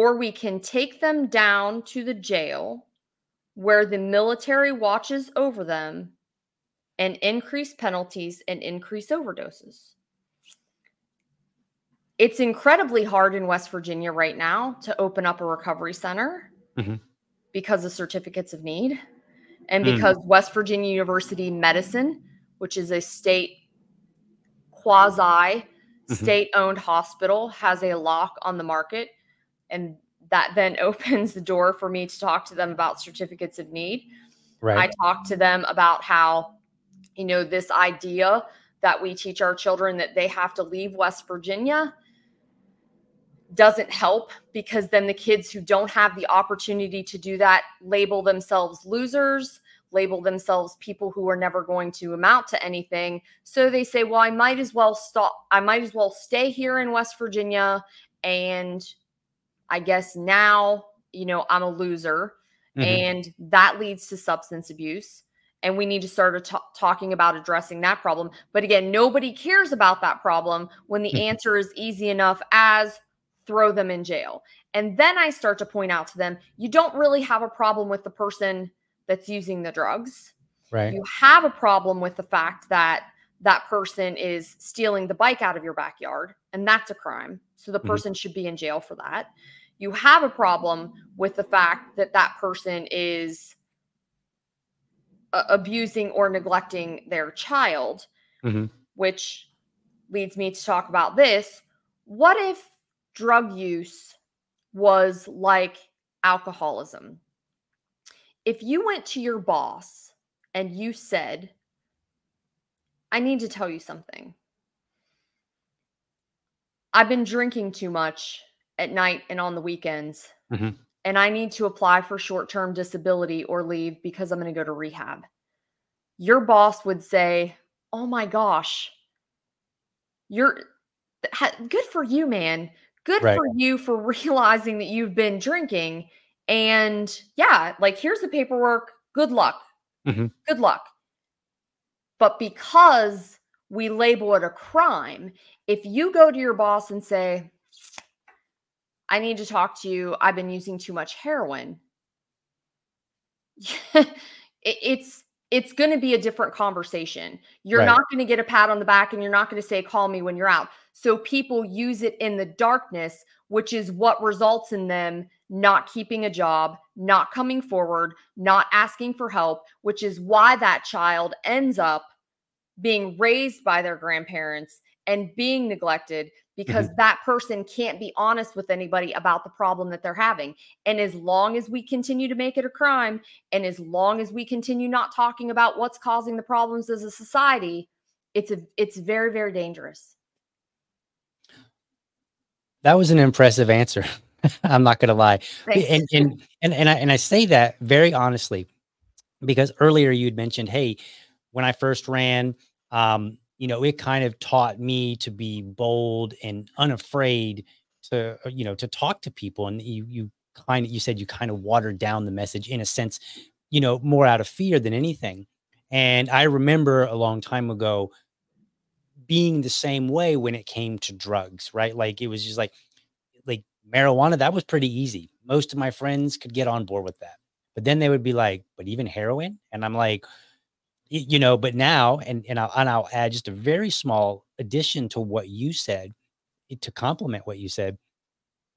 Or we can take them down to the jail where the military watches over them and increase penalties and increase overdoses. It's incredibly hard in West Virginia right now to open up a recovery center. Mm-hmm because of certificates of need and hmm. because mm. West Virginia University Medicine, which is a state quasi mm-hmm. state owned hospital, has a lock on the market. And that then opens the door for me to talk to them about certificates of need. Right. I talk to them about how, you know, this idea that we teach our children that they have to leave West Virginia doesn't help because then the kids who don't have the opportunity to do that label themselves losers, label themselves people who are never going to amount to anything. So they say, well, I might as well stop, I might as well stay here in West Virginia. And I guess now, you know, I'm a loser. Mm-hmm. And that leads to substance abuse. And we need to start t- talking about addressing that problem. But again, nobody cares about that problem when the answer is easy enough as throw them in jail. And then I start to point out to them, you don't really have a problem with the person that's using the drugs. Right. You have a problem with the fact that that person is stealing the bike out of your backyard, and that's a crime. So the mm-hmm. person mm-hmm. should be in jail for that. You have a problem with the fact that that person is uh, abusing or neglecting their child, mm-hmm. which leads me to talk about this. What if drug use was like alcoholism. If you went to your boss and you said, I need to tell you something. I've been drinking too much at night and on the weekends, mm-hmm. and I need to apply for short term disability or leave because I'm going to go to rehab. Your boss would say, Oh my gosh, you're good for you, man good right. for you for realizing that you've been drinking. And yeah, like here's the paperwork. Good luck. Mm-hmm. Good luck. But because we label it a crime, if you go to your boss and say, I need to talk to you, I've been using too much heroin, it's it's going to be a different conversation. You're right. not going to get a pat on the back and you're not going to say, call me when you're out. So people use it in the darkness, which is what results in them not keeping a job, not coming forward, not asking for help, which is why that child ends up being raised by their grandparents and being neglected because mm-hmm. that person can't be honest with anybody about the problem that they're having. And as long as we continue to make it a crime, and as long as we continue not talking about what's causing the problems as a society, it's a it's very very dangerous. That was an impressive answer. I'm not going to lie. And, and and and I and I say that very honestly because earlier you'd mentioned, hey, when I first ran, um, you know, it kind of taught me to be bold and unafraid to, uh, you know, to talk to people. And you, you kind of, you said you kind of watered down the message in a sense, you know, more out of fear than anything. And I remember a long time ago being the same way when it came to drugs, right? Like it was just like, like marijuana, that was pretty easy. Most of my friends could get on board with that. But then they would be like, but even heroin? And I'm like, you know, but now, and, and, I'll, and I'll add just a very small addition to what you said eh, to complement what you said.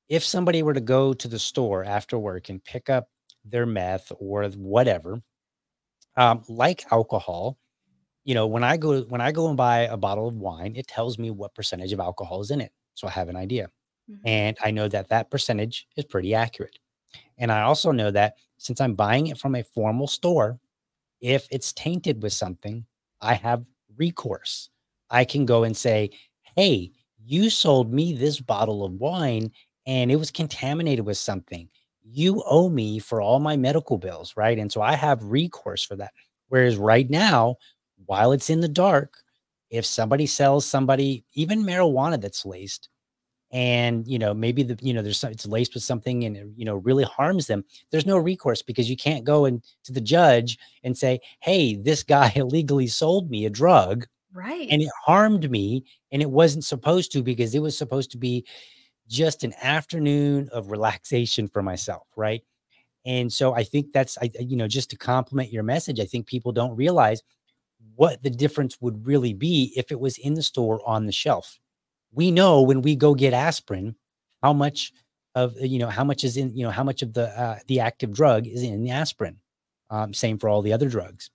If somebody were to go to the store after work and pick up their meth or whatever, um, like alcohol, you know, when I go when I go and buy a bottle of wine, it tells me what percentage of alcohol is in it, so I have an idea, mm-hmm. and I know that that percentage is pretty accurate. And I also know that since I'm buying it from a formal store, if it's tainted with something, I have recourse. I can go and say, Hey, you sold me this bottle of wine and it was contaminated with something. You owe me for all my medical bills, right? And so I have recourse for that. Whereas right now, while it's in the dark, if somebody sells somebody even marijuana that's laced, and you know maybe the you know there's some, it's laced with something and it, you know really harms them there's no recourse because you can't go and to the judge and say hey this guy illegally sold me a drug right. and it harmed me and it wasn't supposed to because it was supposed to be just an afternoon of relaxation for myself right? And so i think that's i you know just to complement your message i think people don't realize what the difference would really be if it was in the store on the shelf we know when we go get aspirin how much of you know how much is in you know how much of the uh, the active drug is in the aspirin um, same for all the other drugs.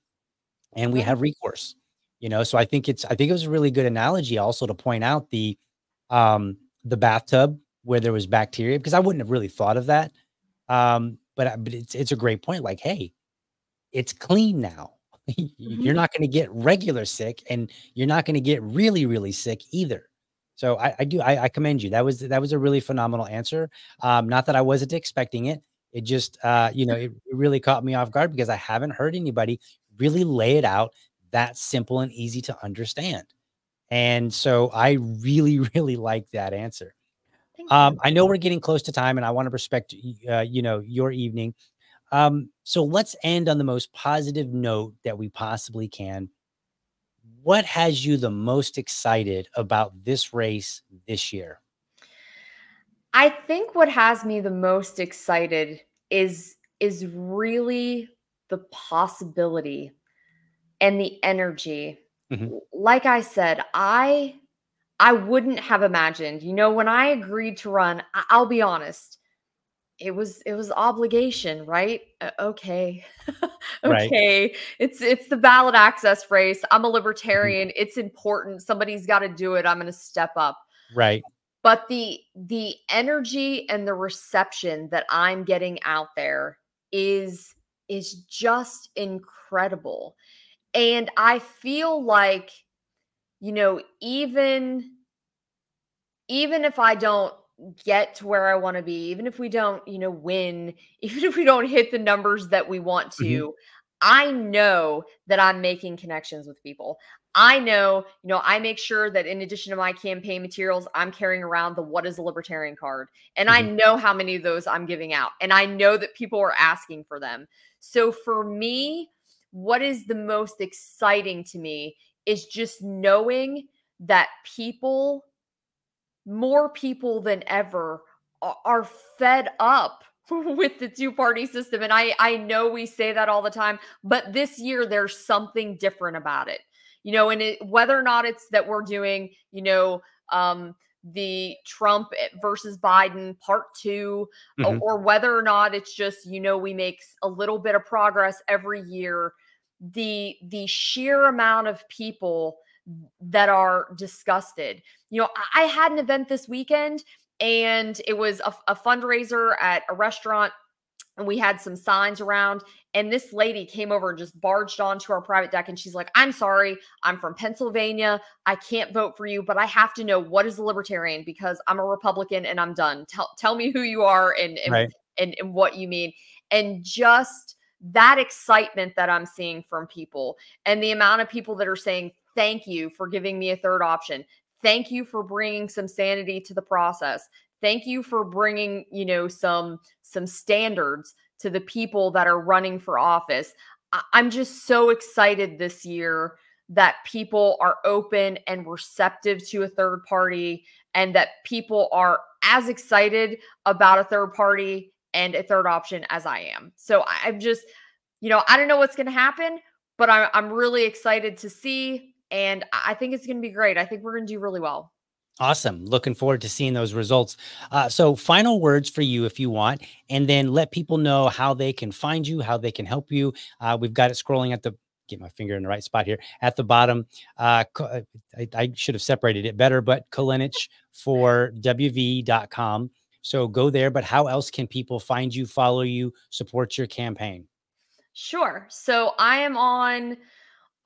And we have recourse you know so i think it's i think it was a really good analogy also to point out the um the bathtub where there was bacteria because i wouldn't have really thought of that um but but it's it's a great point like hey it's clean now. You're Mhm. not going to get regular sick and you're not going to get really really sick either so I, I do I, I commend you. That was that was a really phenomenal answer. Um, not that I wasn't expecting it. It just uh, you know, it, it really caught me off guard because I haven't heard anybody really lay it out that simple and easy to understand. And so I really, really like that answer. Um. I know we're getting close to time and I want to respect uh, you know, your evening. Um, so let's end on the most positive note that we possibly can what has you the most excited about this race this year? I think what has me the most excited is is really the possibility and the energy. Mhm. Like I said, I I wouldn't have imagined. You know, when I agreed to run, I- I'll be honest, it was it was obligation, right? Uh, okay. Right. okay. It's it's the ballot access race. I'm a Mhm. libertarian. It's important. Somebody's got to do it. I'm going to step up Right. but the the energy and the reception that i'm getting out there is is just incredible and i feel like you know even even if i don't get to where i want to be even if we don't you know win even if we don't hit the numbers that we want Mhm. to i know that i'm making connections with people I know, you know, I make sure that in addition to my campaign materials, I'm carrying around the what is a libertarian card. And I Mhm. know how many of those I'm giving out. And I know that people are asking for them. So for me, what is the most exciting to me is just knowing that people, more people than ever, are fed up with the two party system. And I, I know we say that all the time, but this year there's something different about it you know, and it, whether or not it's that we're doing, you know, um, the Trump versus Biden part 2 o- Mhm. or whether or not it's just, you know, we make a little bit of progress every year, the the sheer amount of people that are disgusted. You know, I had an event this weekend and it was a, a fundraiser at a restaurant and we had some signs around and this lady came over and just barged onto our private deck and she's like i'm sorry i'm from pennsylvania i can't vote for you but i have to know what is a libertarian because i'm a republican and i'm done tell, tell me who you are and and, Right. and and what you mean and just that excitement that i'm seeing from people and the amount of people that are saying thank you for giving me a third option. Thank you for bringing some sanity to the process. Thank you for bringing you know some some standards to the people that are running for office. I'm just so excited this year that people are open and receptive to a third party and that people are as excited about a third party and a third option as i am. So i'm just you know i don't know what's going to happen but I'm, I'm really excited to see and i think it's going to be great i think we're going to do really well Awesome. Looking forward to seeing those results. Uh, so, final words for you if you want, and then let people know how they can find you, how they can help you. Uh, we've got it scrolling at the get my finger in the right spot here at the bottom. Uh, uh, I, I should have separated it better, but Kolenich for WV.com. So go there. But how else can people find you, follow you, support your campaign? Sure. So I am on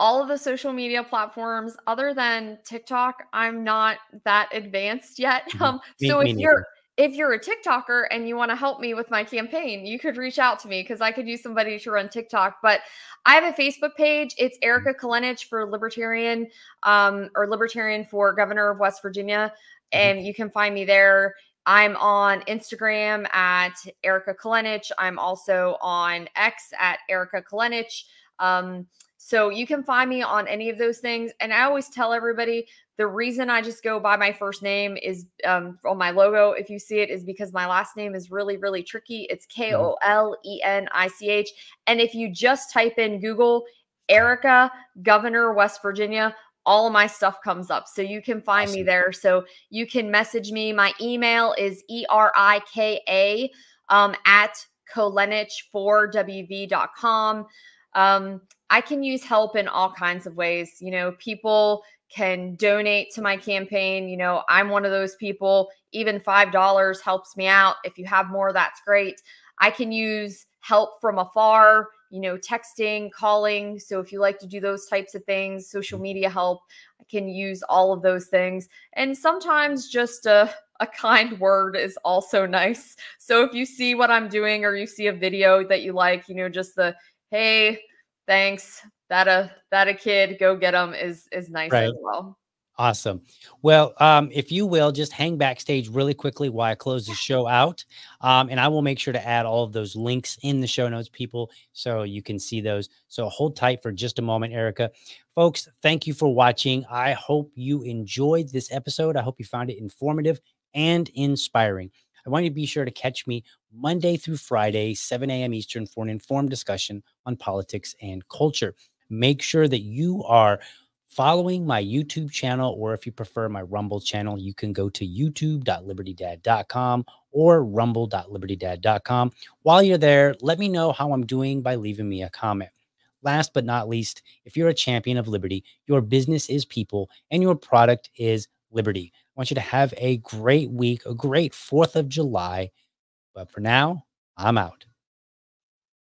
all of the social media platforms other than TikTok. I'm not that advanced yet. Mm-hmm. Um, me, so if you're if you're a TikToker and you want to help me with my campaign, you could reach out to me because I could use somebody to run TikTok. But I have a Facebook page. It's mm-hmm. Erika Kolenich for Libertarian um, or Libertarian for Governor of West Virginia. Mm-hmm. And you can find me there. I'm on Instagram at Erika Kolenich. I'm also on X at Erika Kolenich. Um, so you can find me on any of those things. And I always tell everybody the reason I just go by my first name is um, on my logo. If you see it, is because my last name is really, really tricky. It's K mm-hmm. O L E N I C H. And if you just type in Google Erika, Governor, West Virginia, all of my stuff comes up. So you can find awesome. me there. So you can message me. My email is E R I K A um, at kolenich4wv.com. Um, I can use help in all kinds of ways. You know, people can donate to my campaign. You know, I'm one of those people. Even $5 helps me out. If you have more, that's great. I can use help from afar you know, texting, calling. So if you like to do those types of things, social mm-hmm. media help, I can use all of those things. And sometimes just a, a kind word is also nice. So if you see what I'm doing or you see a video that you like, you know, just the hey, thanks, that a that a kid, go get them is is nice right. as well. Awesome. Well, um, if you will, just hang backstage really quickly while I close the show out. Um, and I will make sure to add all of those links in the show notes, people, so you can see those. So hold tight for just a moment, Erika. Folks, thank you for watching. I hope you enjoyed this episode. I hope you found it informative and inspiring. I want you to be sure to catch me Monday through Friday, 7 a.m. Eastern, for an informed discussion on politics and culture. Make sure that you are following my YouTube channel, or if you prefer my Rumble channel, you can go to youtube.libertydad.com or rumble.libertydad.com. While you're there, let me know how I'm doing by leaving me a comment. Last but not least, if you're a champion of liberty, your business is people and your product is liberty. Want you to have a great week, a great 4th of July. But for now, I'm out.